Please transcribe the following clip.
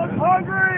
I'm hungry!